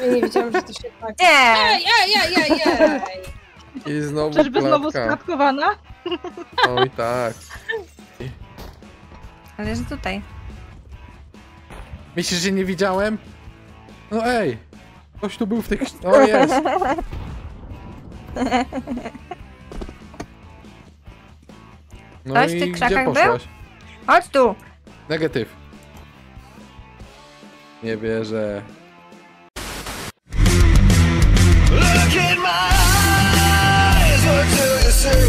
Ja nie wiedziałam, że to się tak... Nie! Ej, ej, ej, ej, ej! I znowu Czyżby znowu klatka. sklatkowana? Oj tak. Ale że tutaj. Myślisz, że nie widziałem? No ej! Ktoś tu był w tych... O jest! No Ktoś w i tych gdzie krzakach był? poszłaś? Chodź tu! Negatyw. Nie wierzę. In my eyes, what do you see?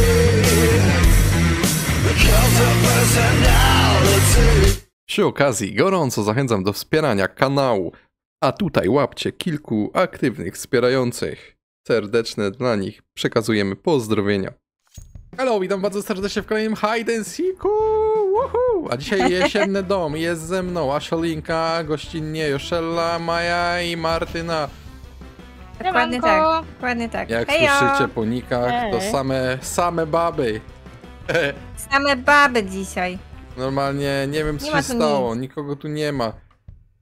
The cult of personality. Przy okazji gorąco zachęcam do wspierania kanału, a tutaj łapcie kilku aktywnych wspierających. Serdeczne dla nich przekazujemy pozdrowienia. Hello, witam bardzo serdecznie w kolejnym Hide and Seeku! Woohoo! A dzisiaj jesienny dom. Jest ze mną Asholinka, gościnnie Joszella, Maja i Martyna. Dokładnie Siemanko. tak. Dokładnie tak. Jak Hejo! słyszycie po nikach, to Hej. same, same baby. Same baby dzisiaj. Normalnie nie wiem co Nie się tu stało, nikogo tu nie ma.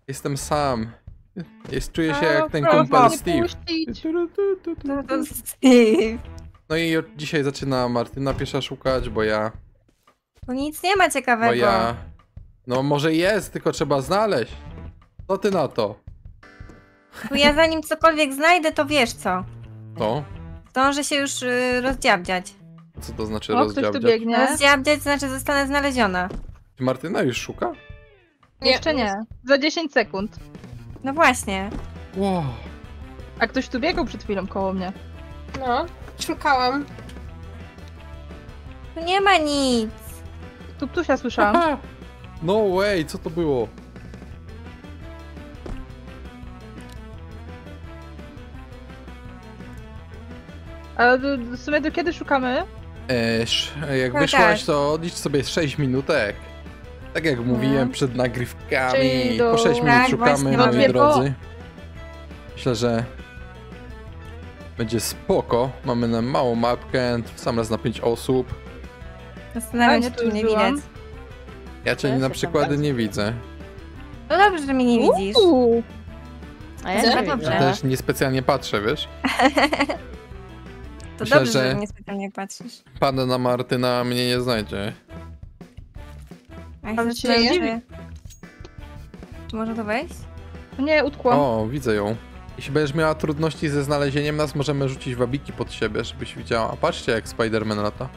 Jestem sam. Jest, czuję się jak ten proszę kumpel nie Steve. puścić. No to Steve. No i od dzisiaj zaczyna Martyna piesza szukać, bo ja, Tu nic nie ma bo ciekawego. ja... No może jest, tylko trzeba znaleźć. Co ty na to? Tu ja zanim cokolwiek znajdę, to wiesz co. To? Zdążę się już y, rozdziabdziać. Co to znaczy O, ktoś tu rozdziałdziać? biegnie. Rozdziabdziać znaczy zostanę znaleziona. Czy Martyna już szuka? Nie. Jeszcze nie. Za 10 sekund. No właśnie. Wow. A ktoś tu biegał przed chwilą koło mnie. No, szukałam. Tu nie ma nic. Tu ptusia słyszałam. No way, co to było? A do- w sumie do kiedy szukamy? E, jak No wyszłaś, tak. to odlicz sobie 6 minutek. Tak jak mówiłem przed nagrywkami, do- po 6 minut Tak, szukamy, właśnie, moi drodzy. Myślę, że będzie spoko. Mamy na małą mapkę, w sam raz na 5 osób. Zastanawiam A, się, nie, czy mnie widać. Ja cię Ja na tam nie widzę. No dobrze, że mnie nie widzisz. Uuu. A ja Ja też niespecjalnie patrzę, wiesz? To Myślę, dobrze, że... że- mnie specjalnie patrzysz. Panna Martyna mnie nie znajdzie. A ja Ale się zastanawiam, dziwi. czy... Czy może to wejść? Nie, utkłam. O, widzę ją. Jeśli będziesz miała trudności ze znalezieniem nas, możemy rzucić wabiki pod siebie, żebyś widziała. Patrzcie, jak Spider-Man lata.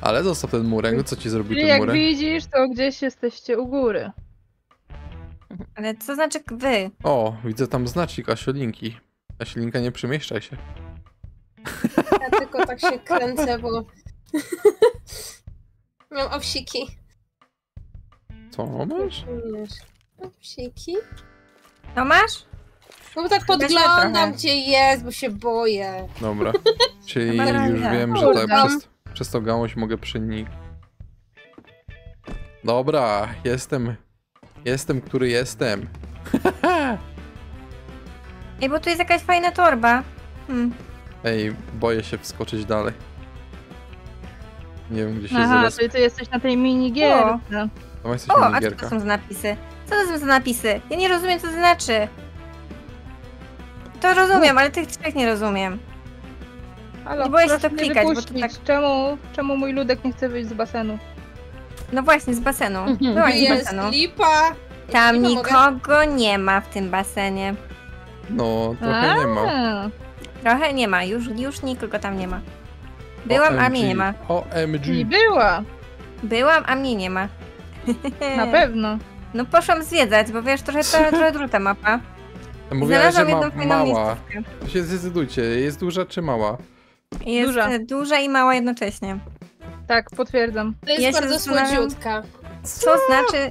Ale zostaw ten murek, no co ci zrobił Czyli ten jak murek? widzisz, to gdzieś jesteście u góry. Ale co znaczy wy? O, widzę tam znacznik Asiolinki. Asiolinka, nie przemieszczaj się. Ja tylko tak się kręcę, bo... Miałam owsiki. Co masz? Owsiki? To masz? No bo tak podglądam, gdzie jest, bo się boję. Dobra. Czyli Dobra, już wiem, że tak przez, przez tą gałąź mogę przeniknąć. Dobra, jestem. Jestem, który jestem. Ej, bo tu jest jakaś fajna torba. Hmm. Ej, boję się wskoczyć dalej. Nie wiem, gdzie się Aha, zaraz... czyli ty jesteś na tej minigierce. Tam jesteś O, a co minigierka. to są za napisy? Co to są za napisy? Ja nie rozumiem, co to znaczy. To rozumiem, ale tych trzech nie rozumiem. Halo, Nie boję się proszę to mnie klikać, bo to wypuścić. tak- Czemu, czemu mój ludek nie chce wyjść z basenu? No właśnie, z basenu. Mhm. Byłaś z Jest basenu. lipa. Tam Lipa mogę? nikogo nie ma w tym basenie. No, trochę nie ma. A, Trochę nie ma, już, już nikogo tam nie ma. Byłam, a mnie nie ma. OMG. Czyli była, Byłam, a mnie nie ma. na pewno. No poszłam zwiedzać, bo wiesz, trochę, trochę, trochę druta mapa. Mówiłaś, że Znalazłam ma jedną fajną mała. miejscówkę. To się zdecydujcie, jest duża czy mała? Jest Duża. duża. duża i mała jednocześnie. Tak, potwierdzam. To jest Ja się bardzo zastanawiam- słodziutka. Co znaczy...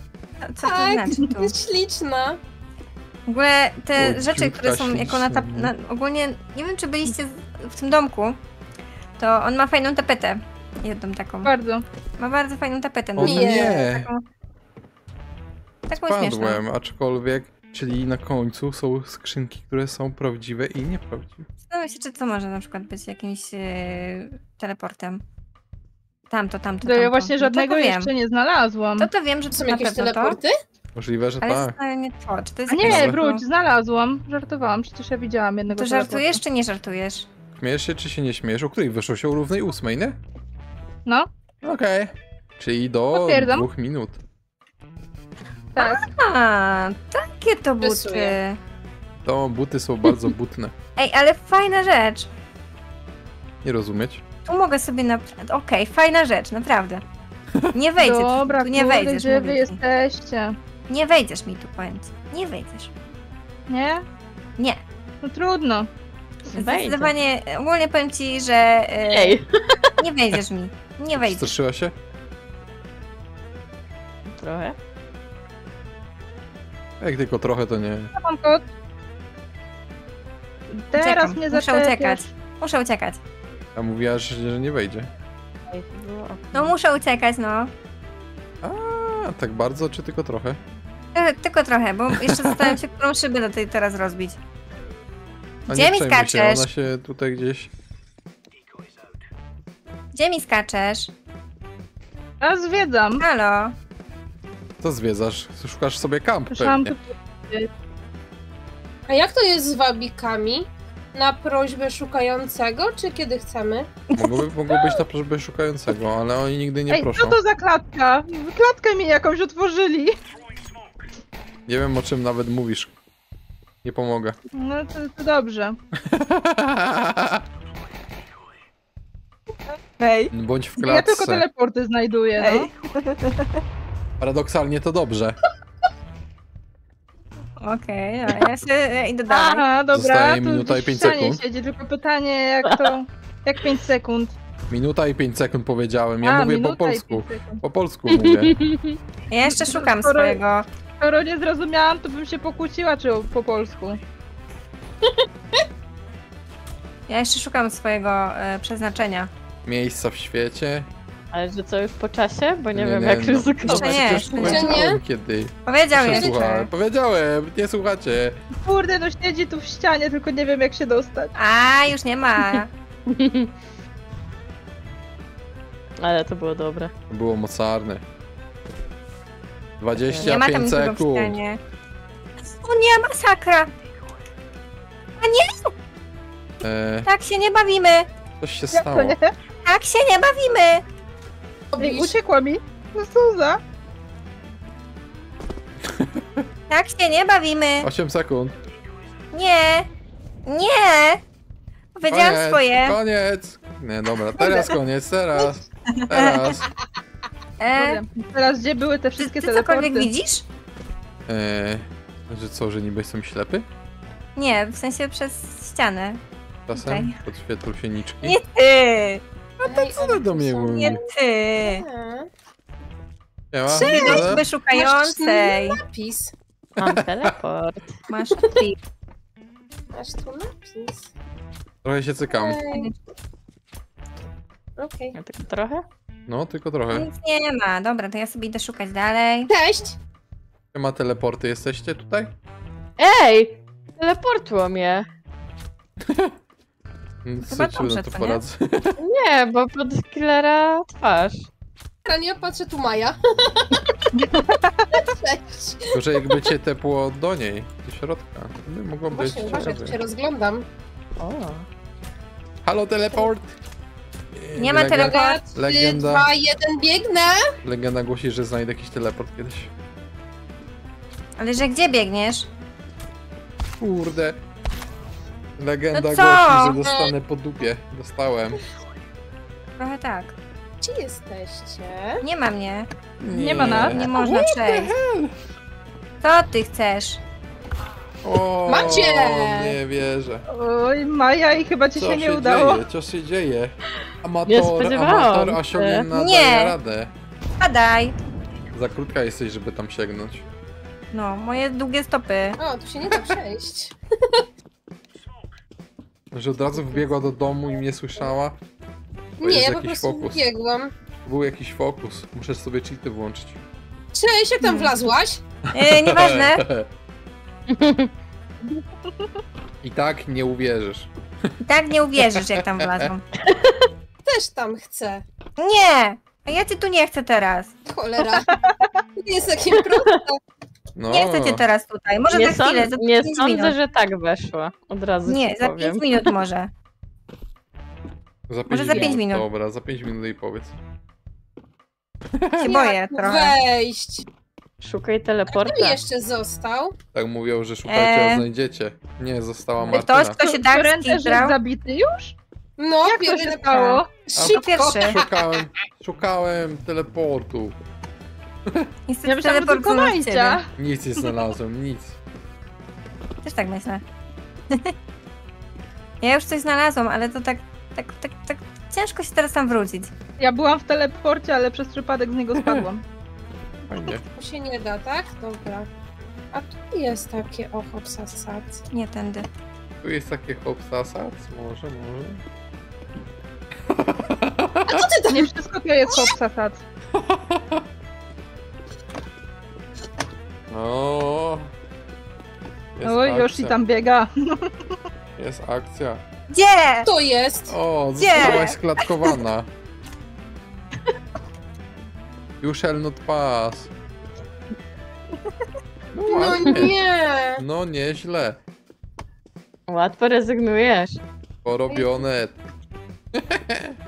Co to Tak, znaczy tu? jest śliczna. W ogóle te Słodziutka, rzeczy, które są jako na, tap... śliczna. na... Ogólnie, nie wiem czy byliście w tym domku, to on ma fajną tapetę. Jedną taką. Bardzo. Ma bardzo fajną tapetę. O Nie. nie! Taką, taką śmieszną. Spadłem, aczkolwiek, czyli na końcu są skrzynki, które są prawdziwe i nieprawdziwe. Zastanawiam się, czy to może na przykład być jakimś e, teleportem. Tamto, tamto, To ja tamto. właśnie No żadnego to, to wiem. jeszcze nie znalazłam. To to wiem, że To to są na jakieś pewno to. Możliwe, że Ale tak. to nie to. Czy to jest A jakieś- nie, wróć, znalazłam. Żartowałam, przecież ja widziałam jednego To teleporta. żartujesz czy nie żartujesz? Śmiejesz się czy się nie śmiejesz? O której wyszło się o równej ósmej, nie? No, Okej. Czyli do Potwierdzam. dwóch minut. tak. A, takie to buty. Rysuję. To buty są bardzo butne. Ej, ale fajna rzecz. Nie rozumieć. Tu mogę sobie na... Okej, fajna rzecz, naprawdę. Nie wejdzie Dobra, tu, nie kurde, wejdziesz, gdzie mówię wy ci. jesteście? Nie wejdziesz mi tu, powiem ci. Nie wejdziesz. Nie? Nie. No trudno. Zdecydowanie, ogólnie powiem ci, że e, Ej, nie wejdziesz mi. Nie wejdziesz. Straszyła się? trochę. Jak tylko trochę, to nie. Ja mam kot. Teraz Uciekam, mnie muszę zaczepiasz. uciekać. Muszę uciekać. A mówiła, że, że nie wejdzie. Ej, to było okno. No muszę uciekać, no. A, tak bardzo, czy tylko trochę? E, Tylko trochę, bo jeszcze zastanawiam się, którą szybę do tej teraz rozbić. A Gdzie mi przejmuj się, skaczesz? ona się tutaj gdzieś... Gdzie mi skaczesz? A zwiedzam. Halo? Co zwiedzasz? Szukasz sobie kamp pewnie. A jak to jest z wabikami? Na prośbę szukającego, czy kiedy chcemy? Mogłoby, mogło być na prośbę szukającego, ale oni nigdy nie Ej, proszą. co to za klatka? Klatkę mi jakąś otworzyli. Nie wiem o czym nawet mówisz. Nie pomogę. No to, to dobrze. Hej. Bądź w Ja tylko klatce. teleporty znajduję, no. Ej. Paradoksalnie to dobrze. Okej, no, ja się e, idę dalej. Aha, dobra. Zostaje tu minuta i pięć ścianie sekund. siedzi, tylko pytanie jak to... Jak 5 sekund? Minuta i 5 sekund powiedziałem. Ja A, mówię po minuta i polsku. pięć sekund. Po polsku mówię. Ja jeszcze szukam Skoro- swojego. Skoro nie zrozumiałam, to bym się pokłóciła, czy po polsku. Ja jeszcze szukam swojego e, przeznaczenia. Miejsca w świecie. Ale że co już po czasie? Bo nie, Nie, wiem nie, jak no. ryzykować. Jeszcze nie, Przecież jeszcze nie. powiedziałem kiedy. Powiedział Proszę, jeszcze. słuchaj. Powiedziałem, nie słuchacie. Kurde, no siedzi tu w ścianie, tylko nie wiem jak się dostać. A, już nie ma. Ale to było dobre. To było mocarne. Nie ma 25 tam nikogo w sekund. ścianie. O nie, masakra! E, Tak się nie bawimy! coś się Jak stało. nie? Tak się nie bawimy! Ej, uciekła mi. No co za? Tak się nie bawimy! 8 sekund. Nie! Nie! Powiedziałam Koniec, swoje. Koniec. Nie, dobra, teraz koniec, teraz. Teraz. E. Teraz gdzie były te ty, wszystkie ty cokolwiek teleporty? widzisz? E, że co, że niby jestem ślepy? Nie, w sensie przez ścianę. Czasem Okej. podświetlą się niczki. Nie ty! Ej, co ty do mnie? Nie ty! Nie ma? Prośby Ale- szukającej! Napis. Mam teleport. Masz trik. Masz tu napis. Trochę się cykam. Ej. Okej. Ja tylko trochę? No, tylko trochę. Nic nie ma. Dobra, to ja sobie idę szukać dalej. Cześć! Nie ma teleporty, jesteście tutaj? Ej! Teleportło mnie. Chyba Co ci dobrze, to co nie? poradzę? Nie, bo pod killera twarz. Nie patrzę tu Maja. Cześć. Że jakby cię tepło do niej, do środka, to by mogło być Właśnie, uważaj, tu się rozglądam. O. Halo, teleport! Nie ma Legenda- teleport. Trzy, Legenda. dwa, jeden, biegnę! Legenda głosi, że znajdę jakiś teleport kiedyś. Ale że gdzie biegniesz? Kurde. Legenda No co? głosi, że dostanę po dupie. Dostałem. Trochę tak. Gdzie jesteście? Nie ma mnie. Nie ma nas. Nie można przejść. Co ty chcesz? O, Macie! Nie wierzę. Oj, Maja i chyba ci się się nie udało. dzieje? Co się dzieje? Amator, Nie amator się. Asiolina Nie. daje radę. Padaj. Za krótka jesteś, żeby tam sięgnąć. No, moje długie stopy. O, tu się nie da przejść. Że od razu wbiegła do domu i mnie słyszała. To Nie, ja po prostu fokus. biegłam. Był jakiś fokus. Muszę sobie cheaty włączyć. Cześć, jak tam wlazłaś? E, nieważne. I tak nie uwierzysz. I tak nie uwierzysz, jak tam wlazłam. Też tam chcę. Nie! A ja cię tu nie chcę teraz. Cholera. Nie jest takie proste. No, Nie chcecie teraz tutaj. Może Nie, za chwilę, za nie 5 sądzę, minut. że tak weszła. Od razu Nie, za powiem. 5 minut może. za może za pięć minut. Dobra, za 5 minut i powiedz. Się boję trochę. Wejść. Szukaj Kto teleporta. jeszcze został? Tak mówią, że szukacie, Eee. a znajdziecie. Nie, została Martyna. Ktoś, kto się tak jest skitrał. zabity już? No, Jak to się stało? Szybko. pierwszy. Szukałem, szukałem teleportu. Niestety Ja myślałam, że tylko znalazł ciebie. Majcia. Nic nie znalazłem, nic. Też tak myślę. ja już coś znalazłam, ale to tak, tak, tak, tak ciężko się teraz tam wrócić. Ja byłam w teleporcie, ale przez przypadek z niego spadłam. Fajnie. To się nie da, tak? Dobra. A tu jest takie ocho psasac. Nie tędy. Tu jest takie hopsasac? Może, może. Nie wszystko to jest hopsasat. No. Jest Oj, już i akcja, tam biega. Jest akcja. Gdzie? To jest! O, Gdzie? zostałaś sklatkowana. You shall not pass. No, No ładnie. nie! No nieźle. Łatwo rezygnujesz. Porobione.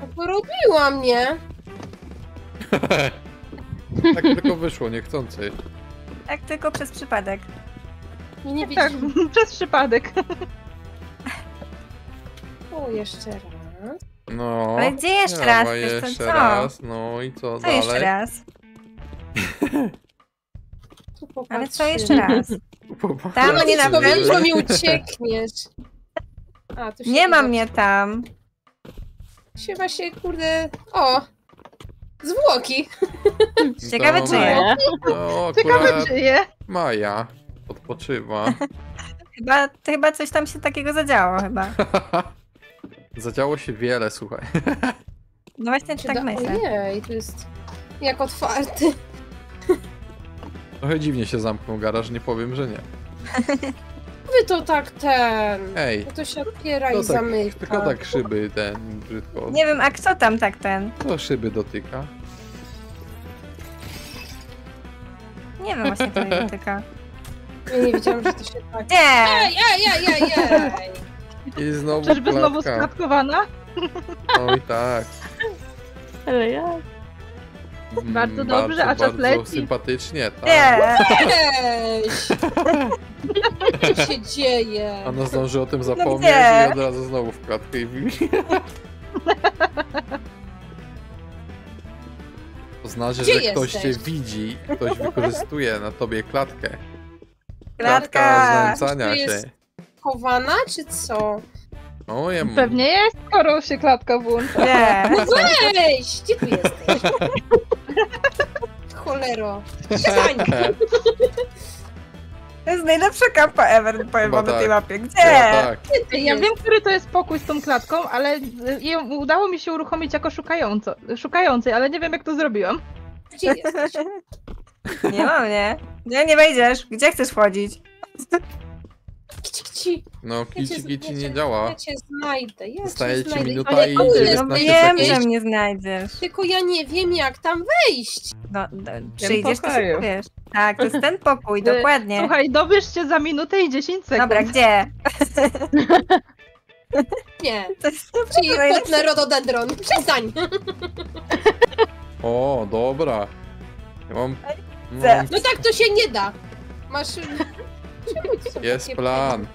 No Porobiła mnie. Tak tylko wyszło, niechcący. Tak tylko przez przypadek. Nie, nie Tak, widzisz. przez przypadek. O, jeszcze raz. No. Ale gdzie jeszcze Dawaj raz? Wiesz co, jeszcze co? raz. No i co, Co dalej? jeszcze raz? Ale co jeszcze raz? Tam, No nie nie na powiedzieć, pewno. mi uciekniesz. A, tu się Nie ma mnie tam. Się właśnie, kurde... O! Zwłoki! Ciekawe czyje. Nie? No, Ciekawe akurat czyje. Maja odpoczywa. Chyba, to chyba coś tam się takiego zadziało chyba. Zadziało się wiele, słuchaj. No właśnie Się tak da- myślę. Ojej, tu jest jak otwarty. Trochę dziwnie się zamknął garaż, nie powiem, że nie. Wy to tak ten... Ej, No to się otwiera to i tak, zamyka. tylko tak szyby ten brzydko. Nie wiem, a kto tam tak ten? To szyby dotyka. Nie wiem właśnie, kto dotyka. Ja nie wiedziałam, że to się tak... Nie! Ej, ej, ej, ej, ej! I znowu Czyżby znowu klatka. sklatkowana? Oj tak. Ale ja. Mm, Bardzo dobrze, a czas bardzo leci. sympatycznie, tak. Nie! Cześć! Co się dzieje? Ona zdąży o tym No zapomnieć gdzie? i od razu znowu w klatkę i To znaczy, Gdzie że ktoś cię jesteś? widzi, ktoś wykorzystuje na tobie klatkę. Klatka! znęcania się. jest- Chowana, czy co? O, ja Pewnie jest, skoro się klatka włącza. Nie! No weź! Gdzie tu jesteś? Cholero. To jest najlepsza kampa ever, powiem wam na tej tak. mapie. Gdzie? Ja, tak. Ja wiem, który to jest pokój z tą klatką, ale udało mi się uruchomić jako szukająco, szukającej, ale nie wiem jak to zrobiłam. Gdzie jesteś? Nie mam, nie? Nie, nie wejdziesz. Gdzie chcesz wchodzić? Kici, kici. No, Ja kici ja nie działa. Ja cię znajdę. Ja Zostaje cię ci znajdę. minuta Ale i kurde, 19 No wiem, że mnie znajdziesz. Tylko ja nie wiem jak tam wejść. No, d- przyjdziesz, to się powiesz. Tak, to jest ten pokój, Y, dokładnie. Słuchaj, dowiesz się za minutę i 10 sekund. Dobra, gdzie? Nie. To jest Czyli potnę rododendron. Przestań. O, dobra. Ja mam... Mam No tak to się nie da. Masz... Jest plan.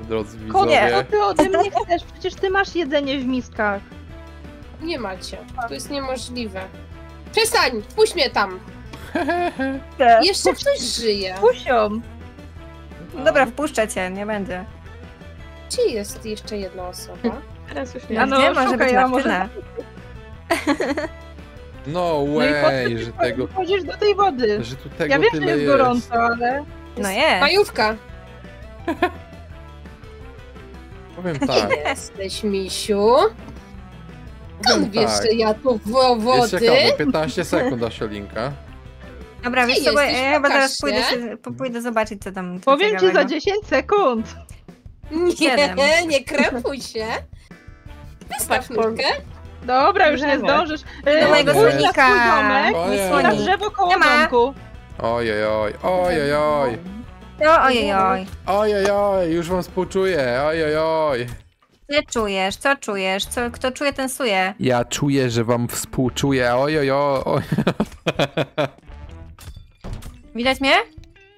Drodzy Konie, co widzowie. ty ode mnie chcesz? Przecież ty masz jedzenie w miskach. Nie macie. To jest niemożliwe. Przestań! Puść mnie tam. Jeszcze ktoś żyje. Pusią. Dobra, wpuszczę cię, nie będzie. Gdzie jest jeszcze jedna osoba? Teraz już nie. A no, gdzie może szukaj, być Martyna? No No way, co że tego... wchodzisz do tej wody? Że tu tego Ja wiem, tyle że jest gorąco, ale... No jest. Majówka. Powiem tak. Jesteś, misiu. On wiesz, tak. że ja tu w Jest wody. ciekawe, 15 sekund Asielinka. Dobra, Gdzie wiesz co, bo jesteś? ja chyba Pokaż teraz pójdę, się. po- pójdę zobaczyć, co tam co Powiem ci za ciekawego. 10 sekund. Nie, Siedem. nie krępuj się. Wystaw nutkę. Dobra, już nie Drzewo. zdążysz. Do E, mojego Nie. na słonika. domek nie. na słonik. drzewo koło Nie ma. domku. Ojojoj, ojojoj, No ojojoj. ojojoj, już wam współczuję, ojojoj. Co czujesz? Co czujesz? Co, kto czuje, ten suje. Ja czuję, że wam współczuję, ojojoj. Widać mnie?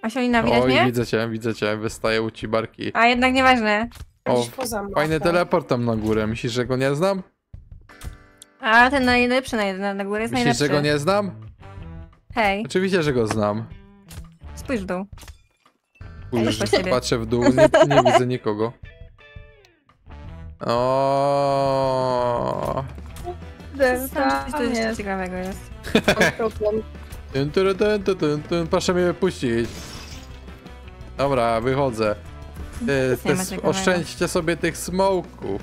Asiolina, widać Oj, mnie? widzę cię, widzę cię, wystają ci barki. A jednak nieważne. O, Gdzieś poza mapą. fajny teleport tam na górę, myślisz, że go nie znam? A ten najlepszy na, na, na górę jest Myślisz, najlepszy. że go nie znam? Hej, Oczywiście, że go znam. spójrz w dół. Spójrz, patrzę w dół, nie, nie widzę nikogo. O. Tam jest. ciekawego jest. Tyn, tyn, tyn, tyn, tyn, tyn. Proszę mnie wypuścić. Dobra, wychodzę. Ty, Nic nie te, ma s- ciekawego. oszczędźcie sobie tych smoków.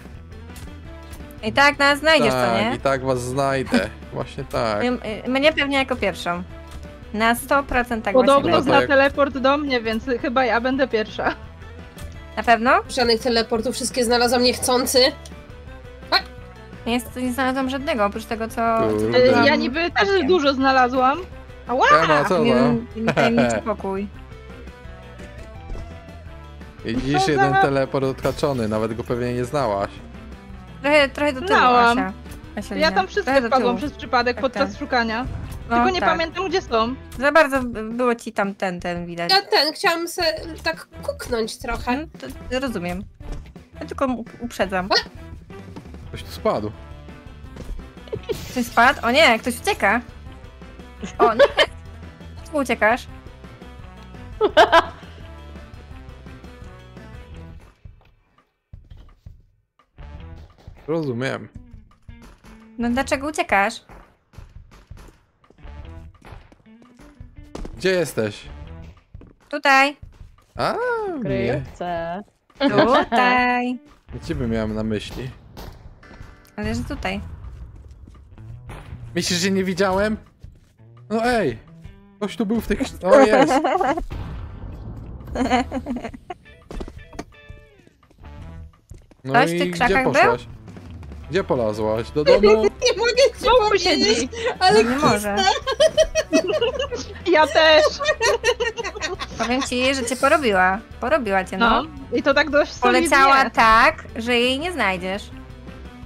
I tak nas znajdziesz, tak, co nie? i tak was znajdę. Właśnie tak. Y, Mnie pewnie jako pierwszą. Na 100% tak Podobno właśnie No zna teleport do mnie, więc chyba ja będę pierwsza. Na pewno? Żadnych teleportów, wszystkie znalazłam niechcący. Nie, jest, nie znalazłam żadnego, oprócz tego, co... Kurde. E, Byłam Ja niby też dużo znalazłam. Ała! Ema, co jeden tajemniczy pokój. Widzisz, Co za- jeden teleport odhaczony, nawet go pewnie nie znałaś. Trochę, trochę do tyłu, Znałam. Asia. Asia Ja tam wszystko wpadłam przez przypadek Tak, podczas tak. szukania. No, Tylko nie tak. pamiętam gdzie są. Za bardzo było ci tam ten, ten widać. Ja ten, chciałam se tak kuknąć trochę. To rozumiem. Ja tylko uprzedzam. Ktoś tu spadł. Ktoś spadł? O nie, ktoś ucieka. O nie! Tu uciekasz. Rozumiem. No dlaczego uciekasz? Gdzie jesteś? Tutaj. A, nie. Kryjówce. Tutaj. Ciebie miałem na myśli. Ale że tutaj. Myślisz, że nie widziałem? No ej! Ktoś tu był w tych... O, jest! No Ktoś w i tych gdzie krzakach był? poszłaś? Gdzie polazłaś? Do domu? Nie mogę ci Znowu powiedzieć, siedzi. ale No nie może. Ja też. Powiem ci, że cię porobiła. Porobiła cię, no. No. I to tak dość Poleciała tak, że jej nie znajdziesz.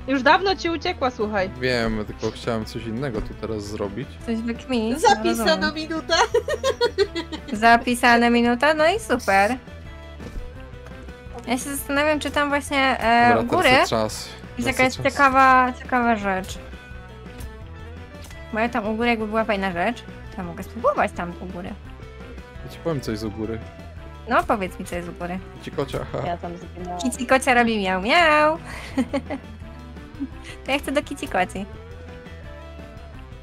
Już dawno ci uciekła, słuchaj. Wiem, tylko chciałem coś innego tu teraz zrobić. Coś wykminić. no zapisana rozumiem. minuta. Zapisane minuta, no i super. Ja się zastanawiam, czy tam właśnie e, u Dobra, góry czas. jest jakaś czas. ciekawa, ciekawa rzecz. Bo ja tam u góry jakby była fajna rzecz, ja mogę spróbować tam u góry. Ja ci powiem coś z u góry. No powiedz mi, co jest u góry. Ci kocia, ha. Ja tam zginęłam. Kici kocia robi miał miał. to ja chcę do kici koci.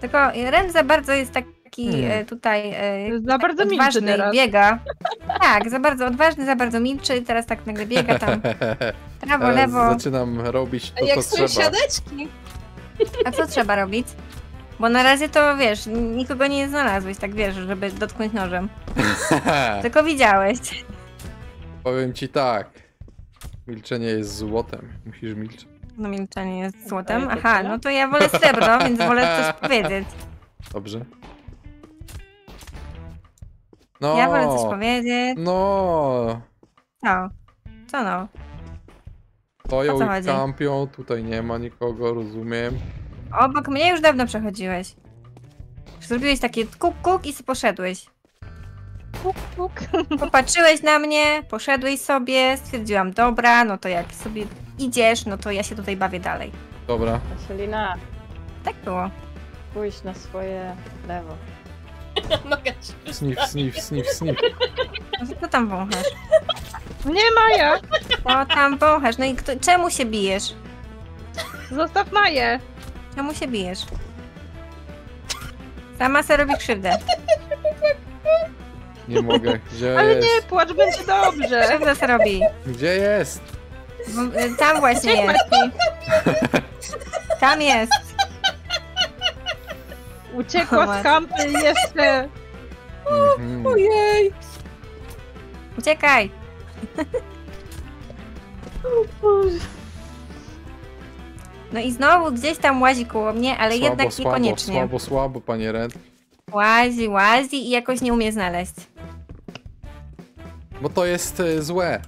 Tylko Ren za bardzo jest taki Hmm. e, tutaj e, Za bardzo milczy odważny, teraz. biega. Tak, za bardzo odważny, za bardzo milczy, teraz tak nagle biega tam prawo, Teraz lewo. zaczynam robić to, Jak co trzeba. sąsiadeczki. A co trzeba robić? Bo na razie to wiesz, nikogo nie znalazłeś, tak wiesz, żeby dotknąć nożem. Tylko widziałeś. Powiem ci tak. Milczenie jest złotem. Musisz milczeć. No milczenie jest złotem. Aha, no to ja wolę srebro, więc wolę coś powiedzieć. Dobrze. No. Ja wolę coś powiedzieć. No. Co? Co no? Stoją i kampią, tutaj nie ma nikogo, rozumiem. Obok mnie już dawno przechodziłeś. Zrobiłeś takie kuk kuk i poszedłeś. Puk, puk. Popatrzyłeś na mnie, poszedłeś sobie, stwierdziłam, dobra, no to jak sobie idziesz, no to ja się tutaj bawię dalej. Dobra. Selina, Tak było. pójdź na swoje lewo. Noga ci Snif, snif, snif, snif. No to co tam wąchasz? Nie Maja! O, tam wąchasz. No i kto, czemu się bijesz? Zostaw Maję! Czemu się bijesz? Sama se robi krzywdę. Nie mogę. Gdzie Ale jest? nie płacz, będzie dobrze! Krzywdę se robi. Gdzie jest? W- y, Tam właśnie jest. Tam jest. Uciekła z kampy jeszcze! Mhm. Ojej. Uciekaj. No i znowu gdzieś tam łazi koło mnie, ale Słabo, jednak słabo, niekoniecznie. Słabo, słabo, panie Red. Łazi, łazi i jakoś nie umie znaleźć. Bo to jest e, złe.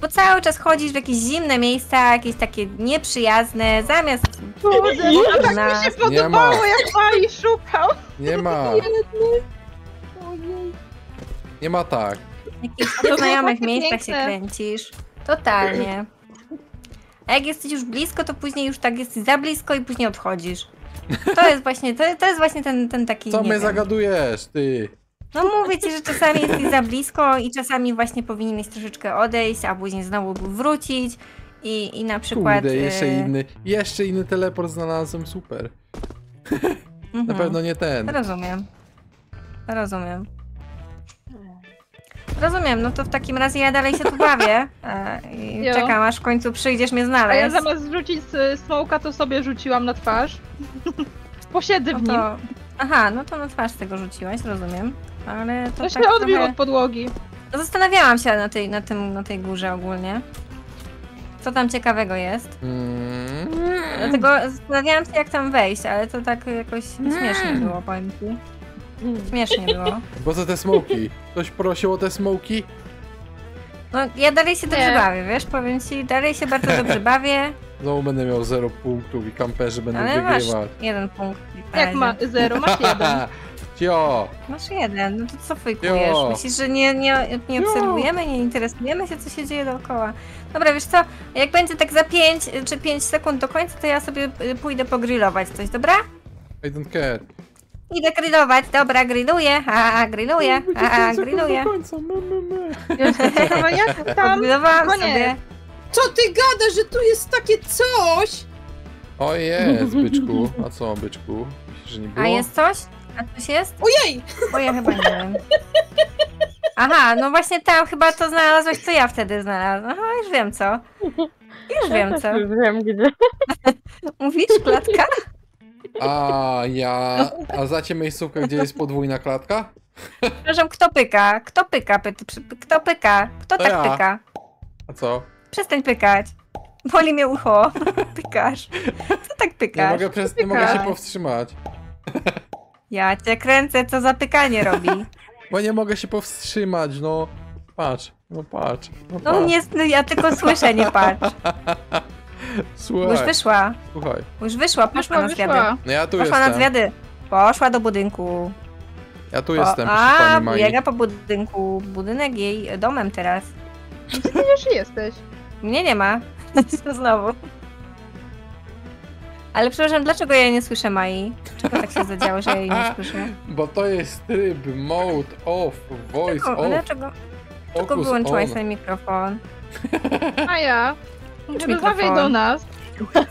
Bo cały czas chodzisz w jakieś zimne miejsca, jakieś takie nieprzyjazne, zamiast Kurde, no tak mi się Nie ma. podobało, jak Mai szukał. Nie ma. Nie ma tak. w jakichś nieznajomych miejscach się piękne. kręcisz. Totalnie. A jak jesteś już blisko, to później już tak jesteś za blisko i później odchodzisz. To jest właśnie, to, to jest właśnie ten, ten taki. Co mnie wiem. zagadujesz, ty? No mówię ci, że czasami jesteś za blisko i czasami właśnie powinieneś troszeczkę odejść, a później znowu wrócić i, i na przykład... Kurde, jeszcze e, inny, jeszcze inny teleport znalazłem, super. Na mhm. pewno nie ten. Rozumiem. Rozumiem. Rozumiem, no to w takim razie ja dalej się tu bawię e, i Jo. czekam aż w końcu przyjdziesz mnie A ja zamiast rzucić s- smoka, to sobie rzuciłam na twarz. Posiedzę w No nim. to... Aha, no to na twarz tego rzuciłaś, rozumiem. Ale to To się tak odbił trochę... od podłogi. No Zastanawiałam się na tej, na, tym, na tej górze ogólnie. Co tam ciekawego jest. Mm. Dlatego zastanawiałam się jak tam wejść, ale to tak jakoś śmiesznie było, powiem ci. Śmiesznie było. Po co te smoki? Ktoś prosił o te smoki? No ja dalej się dobrze Nie. bawię, wiesz, powiem ci, dalej się bardzo dobrze bawię, Znowu będę miał 0 punktów i kamperzy będą ale masz wygrywać. jeden punkt. Jak ma zero, masz jeden. Cio! Masz jeden, no to co fejkujesz? Jo. Myślisz, że nie, nie, nie Jo. obserwujemy, nie interesujemy się, co się dzieje dookoła. Dobra, wiesz co, jak będzie tak za 5 czy 5 sekund do końca, to ja sobie y, pójdę pogrillować coś, dobra? I don't care. Idę grillować, dobra, grilluję, a, a grilluję, a, a grilluję. Ciekawa, jak tam Odgrillowałam koniec. sobie. Co ty gadasz, że tu jest takie coś? O jest, byczku. A co, byczku? Myślisz, że nie było? A jest coś? A coś jest? Ojej! Bo ja chyba nie wiem. Aha, no właśnie tam chyba to znalazłeś, co ja wtedy znalazłam. Aha, już wiem co. Już wiem co. Już wiem gdzie. Mówisz, klatka? A ja... A znacie miejscówkę, gdzie jest podwójna klatka? Przepraszam, kto pyka? Kto pyka? Przy- kto pyka? Kto To tak ja. pyka? A co? Przestań pykać. Boli mnie ucho. Pykasz. Co tak Nie pykasz? mogę, przez... nie mogę się powstrzymać. Ja cię kręcę, co za pykanie robi. Bo nie mogę się powstrzymać, no. Patrz, no patrz. No, No patrz. nie, no ja tylko słyszę, nie patrz. Słuchaj, Już wyszła. słuchaj. Już wyszła, poszła na zwiady. wyszła. No ja tu Poszła na jestem. zwiady. Poszła do budynku. Ja tu O, jestem, a, biega po budynku. Budynek jej domem teraz. Przecież jesteś. Mnie nie ma. Znowu. Ale przepraszam, dlaczego ja nie słyszę Mai? Czego tak się zadziało, że ja jej nie słyszę? Bo to jest tryb, mode off, voice Dlaczego, off, dlaczego, dlaczego wyłączyłaś on. sobie mikrofon A ja? Rozmawiaj do nas.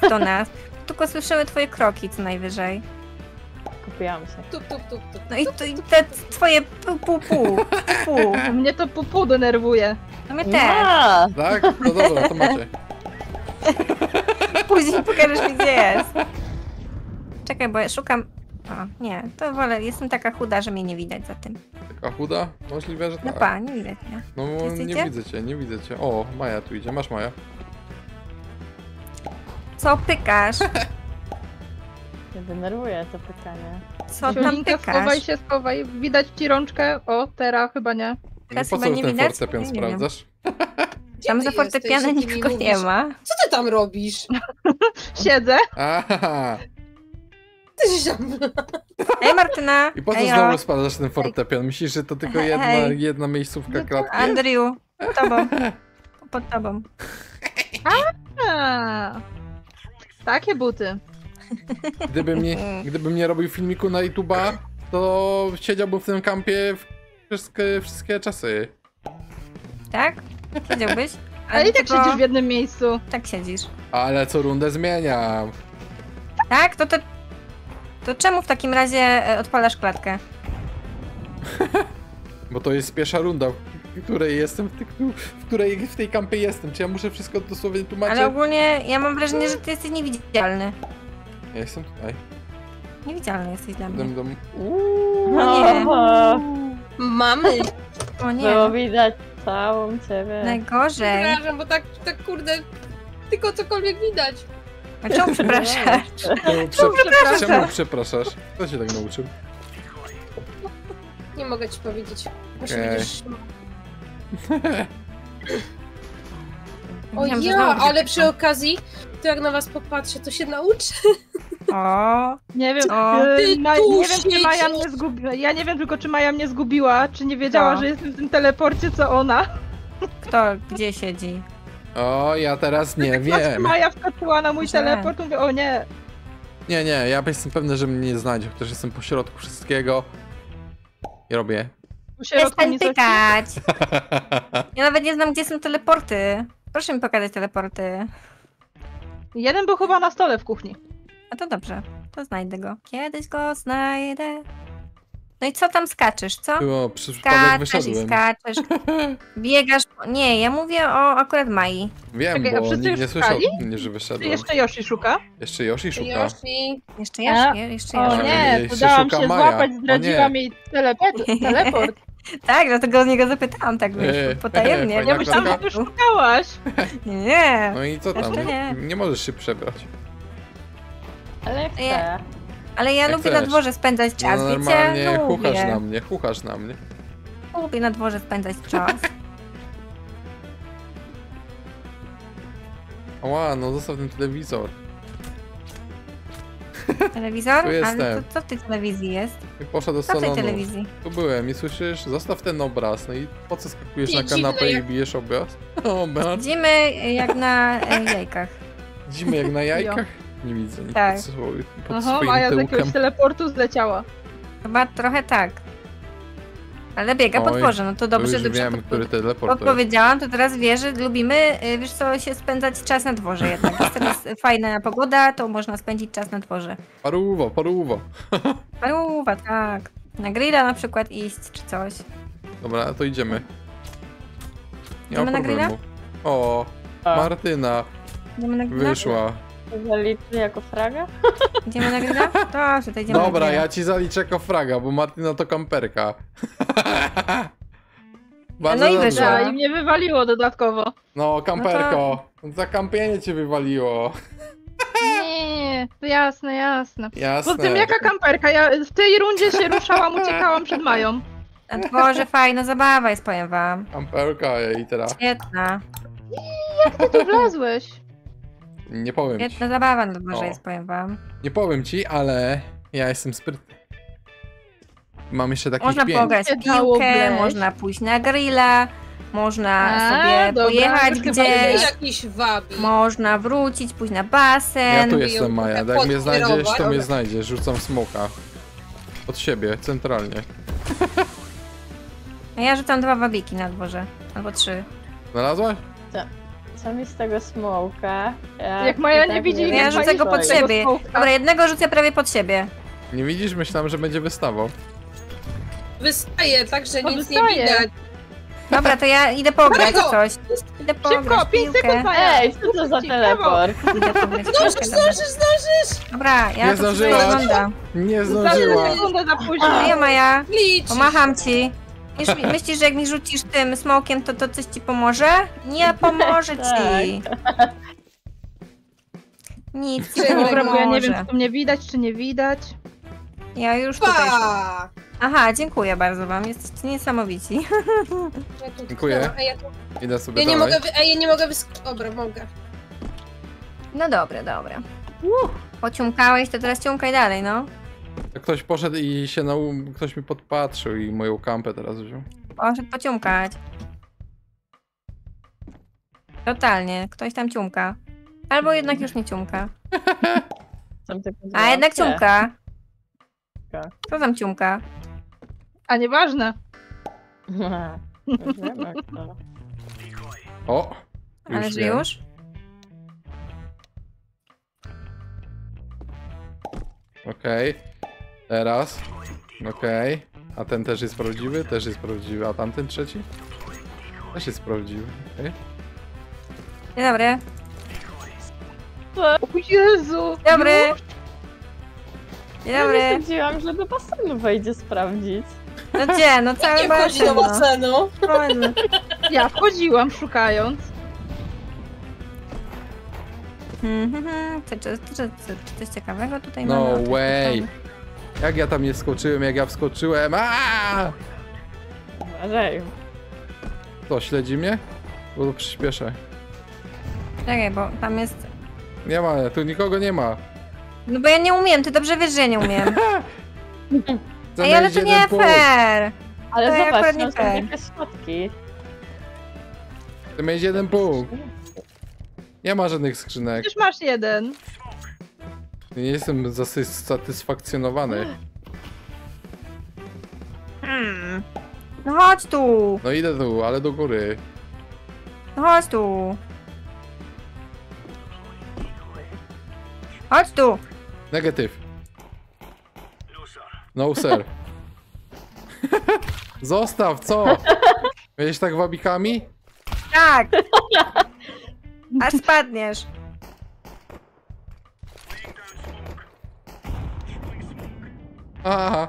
do nas? Tylko słyszymy twoje kroki co najwyżej. Kupiłam się. Tup, tup, tup, tup. No i, to, i te twoje pu, pu, pu, pu. Mnie to pupu denerwuje. No mnie też. A, Tak? No dobra, to macie. Później pokażesz mi gdzie jest. Czekaj, bo ja szukam... O, nie, to wolę, jestem taka chuda, że mnie nie widać za tym. Taka chuda? Możliwe, że No tak. pa, nie widać mnie. No bo nie widzę cię, nie widzę cię. O, Maja tu idzie, masz Maja. Co pykasz? mnie denerwuje to pytanie. Co tam schowaj pykasz? się, schowaj. Widać ci rączkę? O, teraz chyba nie. No Teraz po chyba co nie ten widać? fortepian Nie wiem. sprawdzasz? Gdzie Tam ty za fortepianem jesteś, mi nikogo nie mówisz? ma. Co ty tam robisz? Siedzę. Aha! Ty się tam... Ej Martyna! I po co Ejo. znowu spadasz ten fortepian? Myślisz, że to tylko jedna, jedna miejscówka klatki? Andrew, pod tobą. Pod tobą. A, takie buty. Gdybym nie, gdybym nie robił filmiku na YouTube'a, to siedziałbym w tym kampie w wszystkie, wszystkie czasy. Tak? Siedziałbyś? Ale i tak tylko- siedzisz w jednym miejscu. Tak siedzisz. Ale co rundę zmieniam. Tak? To, to, to czemu w takim razie e, odpalasz klatkę? Bo to jest pierwsza runda, której jestem, w, której w tej kampie jestem. Czy ja muszę wszystko dosłownie tłumaczyć? Ale ogólnie ja mam wrażenie, że ty jesteś niewidzialny. Ja jestem tutaj. Niewidzialny jesteś dla mnie. Dom, dom. No nie. O, Mamy! O nie. Było widać całą ciebie. Najgorzej. Przepraszam, bo tak, tak kurde, tylko cokolwiek widać. A czemu przepraszasz? Czemu, prze... Czemu przepraszasz? Kto się tak nauczył? Nie mogę ci powiedzieć. Muszę Okej. widzieć. O Wiem, że ja, znowu ale przy okazji, to jak na was popatrzę, to się nauczę. O, Nie wiem, O. Ty ma, tu nie wiem, czy Maja mnie zgubiła. Ja nie wiem tylko, czy Maja mnie zgubiła, czy nie wiedziała, Co? że jestem w tym teleporcie, co ona. kto gdzie siedzi? O, ja teraz nie wiem. Maja wskoczyła na mój Że. teleport, mówię, o nie. Nie, nie, ja jestem pewny, że mnie nie znajdzie, chociaż jestem po środku wszystkiego. I robię. Przestań nic tykać. Ja nawet nie znam, gdzie są teleporty. Proszę mi pokazać teleporty. Jeden był chyba na stole w kuchni. A to dobrze, to znajdę go. Kiedyś go znajdę. No i co tam skaczesz, co? Było, przy przypadek Skaczesz i wyszedłem. skaczesz. Biegasz. po- Nie, ja mówię o akurat Mai. Wiem, Czekaj, a bo wszyscy nikt już nie słyszał, szukali? nie, że Czy wyszedłem. jeszcze Yoshi szuka? Jeszcze Yoshi szuka. Yoshi. Jeszcze A, ja, jeszcze O ja. Ale nie, jeszcze to dałam szuka się Maja. złapać, O zdradziłam jej teleport. teleport. Tak, dlatego z niego zapytałam tak Eee, wiesz, potajemnie. fajna Ja myślałam, że klatka. ty szukałaś. Nie. No i co tam? Jeszcze nie. Nie możesz się przebrać. Ale jak Ja- chcę. Ale ja Jak lubię na chcesz. dworze spędzać No, czas, normalnie wiecie? chuchasz na Lubię. mnie, chuchasz na mnie. Lubię na dworze spędzać czas. Ła, no zostaw ten telewizor. Telewizor? Tu Ale jestem. to, co w tej telewizji jest? I poszedł do Co w tej salonu. telewizji? Tu byłem i słyszysz? Zostaw ten obraz. No i po co skakujesz na kanapę i jak- bijesz obraz? Obraz. Widzimy jak na e, jajkach. Widzimy jak na jajkach? Nie widzę nic Tak. pod, pod Aha, Maja z jakiegoś teleportu zleciała. Chyba trochę tak. Ale biega po Oj, dworze, no to To dobrze, już że wiem, przed- który teleport to. Podpowiedziałam, to teraz wie, że lubimy, y, wiesz co, się spędzać czas na dworze jednak. Jest teraz fajna pogoda, to można spędzić czas na dworze. Paruwo, paruwo. Paruwa, tak. Na grilla na przykład iść, czy coś. Dobra, to idziemy. Nie ma Idziemy na grilla? problemu. O, A, Martyna Idziemy na grilla? wyszła. Zaliczy jako fraga? Idziemy na grilla? To idziemy na Dobra, grilla. ja ci zaliczę kofraga, bo Martyna to kamperka. Bardzo No i dobrze. wyszła. I mnie wywaliło dodatkowo. No, kamperko. Za kampienie cię wywaliło. Nie, to jasne, jasne. Jasne. Poza tym jaka kamperka? Ja w tej rundzie się ruszałam, uciekałam przed Mają. Na dworze fajna zabawa jest, powiem wam. Kamperka i teraz. Świetna. Ty tu wlazłeś. Nie powiem ci. Świetna zabawa na dworze O. jest, powiem wam. Nie powiem ci, ale ja jestem sprytny. Mam jeszcze takich Można pięć. pograć w się dało piłkę, można pójść na grilla, można A, sobie dobra, pojechać chyba gdzieś, jakiś wabi. można wrócić, pójść na Ja basen. tu jestem Maja, tak jak mnie znajdziesz, to mnie znajdziesz. Rzucam smoka. Od siebie, centralnie. A ja rzucam dwa wabiki na dworze. Albo trzy. Znalazłaś? Co mi z tego smołka? Jak i nie tak widzi, wiem, Ja nie rzucę go pod siebie. Dobra, jednego rzucę prawie pod siebie. Nie widzisz? Myślałem, że będzie wystawał. Wystaje, tak, że To nic nie widać. Dobra, to ja idę pograć Kolego! coś. Idę pograć Szybko, w 5 piłkę. sekund. Ej, co to za teleport? Idę pograć Zdążysz, piłkę. Zdążysz, zdążysz! Dobra, ja Nie to sobie zdążyłaś. wygląda. Nie Za zdążyła. sekundę za późno. ja Maja, Licz! pomacham ci. Myślisz, myślisz, że jak mi rzucisz tym smokiem, to to coś ci pomoże? Nie pomoże ci. Nic ci nie Dobra, bo ja nie wiem, pomoże. czy tu mnie widać, czy nie widać. Ja już tutaj. Pa! Aha, dziękuję bardzo wam. Jesteście niesamowici. Ja tu Dziękuję. Ej, ja, tu... Idę sobie ja nie dalej. mogę, wy... Ej, ja nie mogę wysk... Dobra, mogę. No dobra, dobra. Pociumkałeś, to teraz ciumkaj dalej, no. Ktoś poszedł i się na um... Ktoś mi podpatrzył i moją kampę teraz wziął. Poszedł pociumkać. Totalnie, ktoś tam ciumka. Albo jednak już nie ciumka. A jednak ciumka. Kto tam ciumka? A nieważne. Już kto. O! Ale że wiem. już? Okej. Teraz. Okej. A ten też jest prawdziwy? Też jest prawdziwy. A tamten trzeci? Też jest prawdziwy. Okej. Dzień dobry. O Jezu! Dzień dobry. Dzień Ja dobry. wysadziłam, że do basenu wejdzie sprawdzić. No gdzie? No cały Nie wchodzi do basen, no. basenu. Ja wchodziłam szukając. Mhm, mhm. Czy, czy, czy, czy, czy coś ciekawego tutaj No mamy? O, way. Jak ja tam nie skoczyłem, jak ja wskoczyłem. Aaaa! Uważaj. To śledzi mnie? Bo to przyspieszę. Czekaj, bo tam jest... Nie ma, tu nikogo nie ma. No bo ja nie umiem, ty dobrze wiesz, że ja nie umiem. Ej, ale to nie punkt. fair! Ale To ja zobacz, nie no są fair. takie schodki. Ty miałeś jeden punkt. Nie ma żadnych skrzynek. Przecież masz jeden. Nie jestem zasy- satysfakcjonowany. Hmm. No chodź tu! No idę tu, ale do góry. No chodź tu! Chodź tu! Negatyw. No sir. Zostaw, co? Będziesz tak wabikami? Tak! Aż spadniesz. Aha.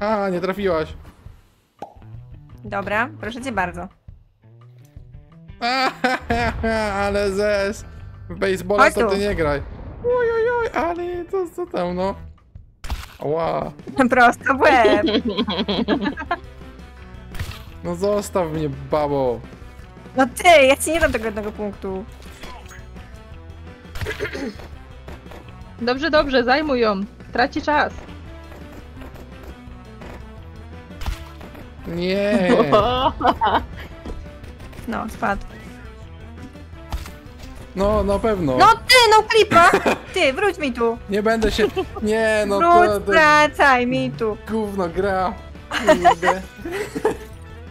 A, nie trafiłaś. Dobra, proszę cię bardzo. ale zes. W baseballa Chodź to tu. ty nie graj. Oj, oj, oj, ale co, co tam, no? Ła. Prosto w łeb. No zostaw mnie, babo. No ty, ja ci nie dam tego jednego punktu. Dobrze, dobrze, zajmuj ją. Traci czas. Nie. No, spadł. No, na pewno. No ty, no klipa! Ty, wróć mi tu! Nie będę się... Nie, no to, Wróć, to wracaj mi tu! gówno gra. Kurde.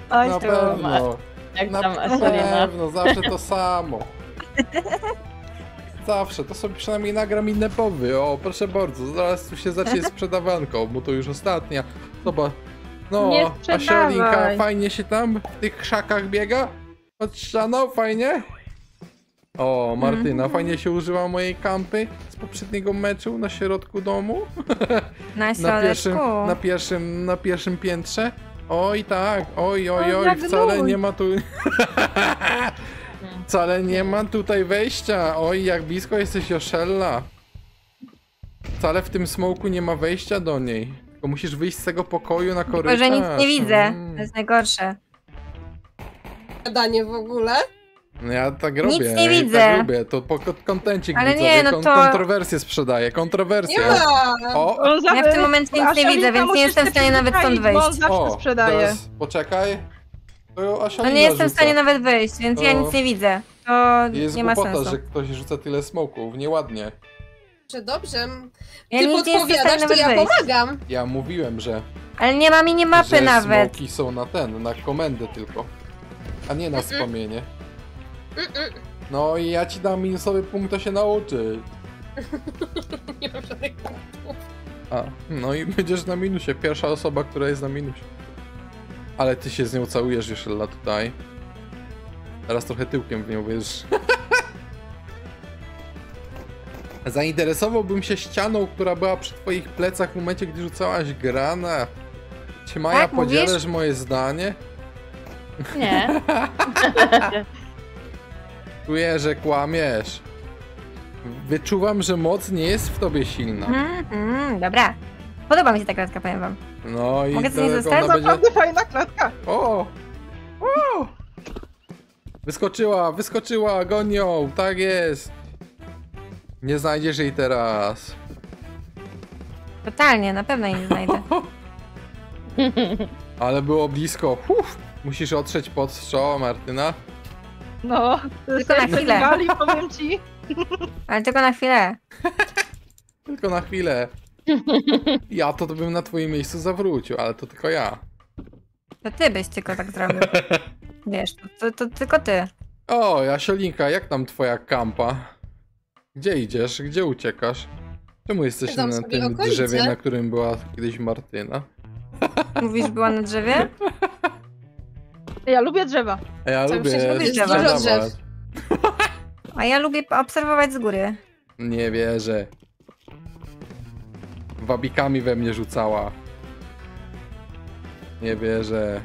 Chodź Na tu. pewno. Jak Na tam Asolina. pewno, zawsze to samo. Zawsze, to sobie przynajmniej nagram inne powy. O, proszę bardzo, zaraz tu się zacznie sprzedawanką, bo to już ostatnia. Zobacz. No, Nie a sprzedawaj. Siolinka fajnie się tam w tych krzakach biega? Ścianą, fajnie? O, Martyna, Mhm. fajnie się używa mojej kampy z poprzedniego meczu na środku domu. Na Na pierwszym, na pierwszym, na pierwszym piętrze. Oj tak, oj, oj, oj, jak wcale gnój. nie ma tu... wcale nie ma tutaj wejścia. Oj, jak blisko jesteś Joszella. Wcale w tym smoku nie ma wejścia do niej. Tylko musisz wyjść z tego pokoju na korytarz. Tylko, że nic nie widzę. Mm. To jest najgorsze. Gadanie w ogóle. No ja tak robię. Nic nie ja widzę. Tak lubię. To po kontencik Ale widzowy. nie, no to- Kontrowersję sprzedaję, Nie kontrowersję. ma! O, Ja w tym momencie nic nie widzę, więc nie jestem w stanie nawet stąd zawsze o, sprzedaje. teraz poczekaj. To No Asiolina nie jestem w stanie nawet wyjść, więc ja To- nic nie widzę. To Jest nie ma głupota, sensu. że ktoś rzuca tyle smoków, nieładnie. Że dobrze. Ja Ty nic nie jestem w stanie podpowiadasz, to nawet ja wyjść. pomagam. Ja mówiłem, że, Ale nie ma minimapy że nawet. smoki są na ten, na komendę tylko. A nie na. Mm-mm. No i ja ci dam minusowy punkt, to się nauczy. Nie mam żadnych punktów. A, no i będziesz na minusie. Pierwsza osoba, która jest na minusie. Ale ty się z nią całujesz już Ella tutaj. Teraz trochę tyłkiem w nią wiesz. Zainteresowałbym się ścianą, która była przy twoich plecach w momencie, gdy rzucałaś grana. Czy Maja Tak, mówisz? podzielasz moje zdanie? Nie. Czuję, że kłamiesz. Wyczuwam, że moc nie jest w tobie silna. Mm, mm, dobra. Podoba mi się ta kratka, powiem wam. No i Mogę z to niej jak zostać? ona będzie... Naprawdę fajna klatka. O! O! Wyskoczyła, wyskoczyła, gonią, tak jest. Nie znajdziesz jej teraz. Totalnie, na pewno jej nie znajdę. Ale było blisko. Uf, musisz otrzeć pod strzał, Martyna. No, Tylko na chwilę. mi wali, powiem ci. Ale tylko na chwilę. Tylko na chwilę. Ja to, to bym na twoim miejscu zawrócił, ale to tylko ja. To ty byś tylko tak zrobił. Wiesz, to, to, to tylko ty. O, Jasiolinka, jak tam twoja kampa? Gdzie idziesz? Gdzie uciekasz? Czemu jesteś na sobie tym okolice. drzewie, na którym była kiedyś Martyna? Mówisz, była na drzewie? Ja lubię drzewa. A ja Co, lubię przecież lubisz drzewa. dużo sprzedawać. drzew. A ja lubię obserwować z góry. Nie wierzę. Wabikami we mnie rzucała. Nie wierzę.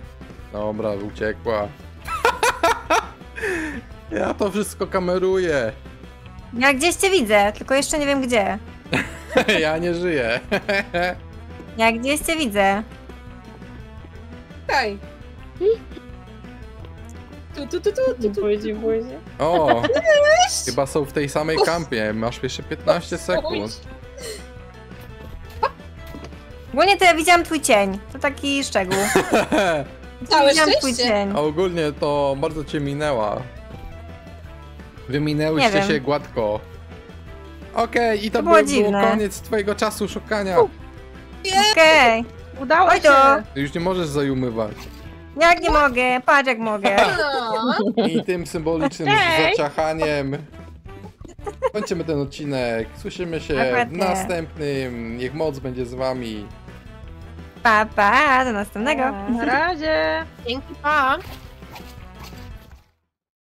Dobra, uciekła. ja to wszystko kameruję. Ja gdzieś cię widzę, tylko jeszcze nie wiem gdzie. ja nie żyję. Jak gdzieś cię widzę. Hej. Tu, tu, tu, tu, tu, tu. Buzi, buzi. O, chyba są w tej samej kampie. Masz jeszcze 15 sekund. Ogólnie to ja widziałam twój cień. To taki szczegół. Całe widziałam twój szczęście. cień. A ogólnie to bardzo cię minęła. Wyminęłyście Nie wiem. się gładko. Okej, i to, To było był, dziwne. koniec twojego czasu szukania. Okej. Udało Oj, się! to. Ty już nie możesz zajumywać. Jak nie mogę, patrz jak mogę. No. I tym symbolicznym zaciachaniem kończymy ten odcinek. Słyszymy się w Dokładnie. następnym. Niech moc będzie z wami. Pa, pa, do następnego. Na razie! Dzięki, pa.